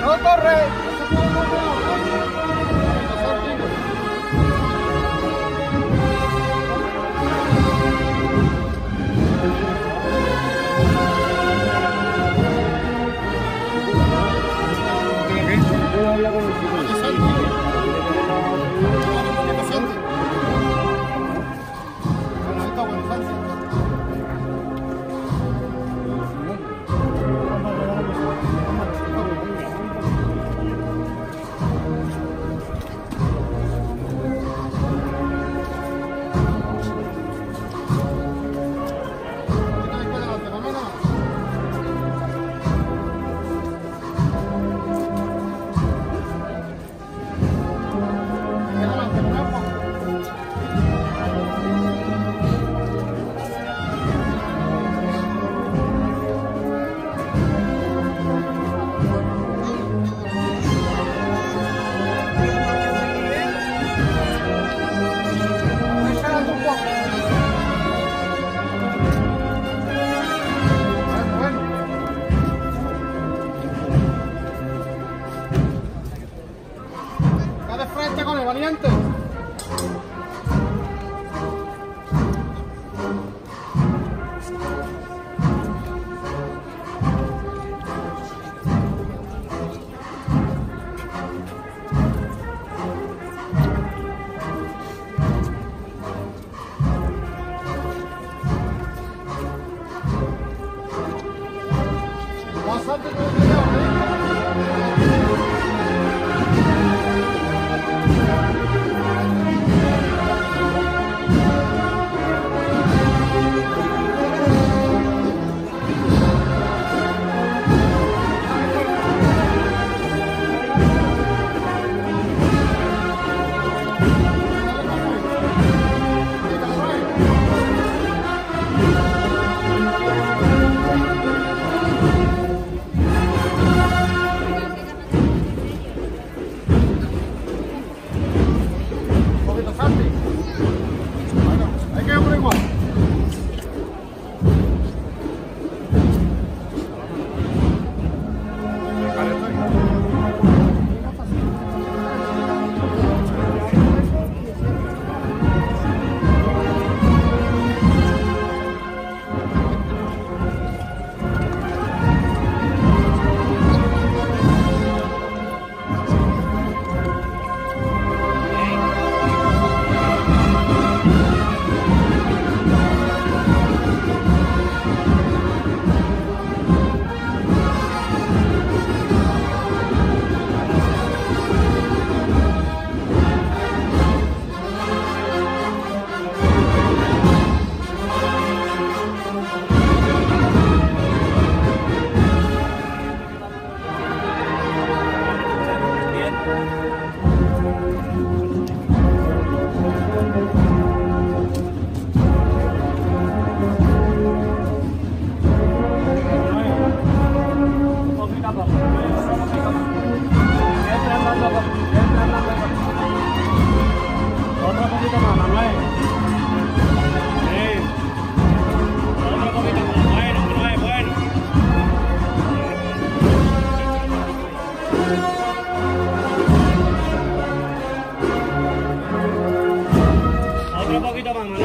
No corre.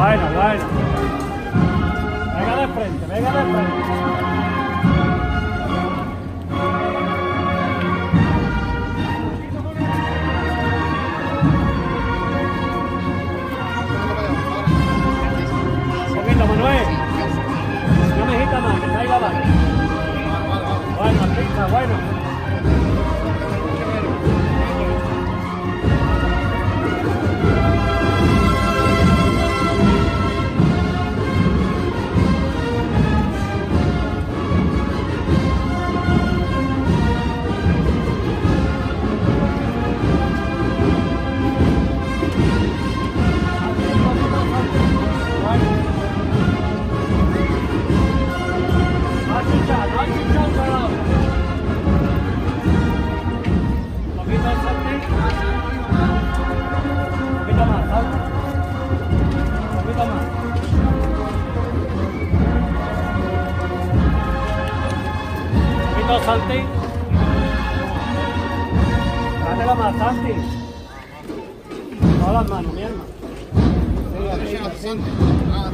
Bueno, bueno. Venga de frente, venga de frente. Seguimos, Manuel. Yo me quita más, que está ahí adelante. Bueno, quita, bueno. Santi. Dátela más, Santi. Todas las manos, mi hermano. Ah.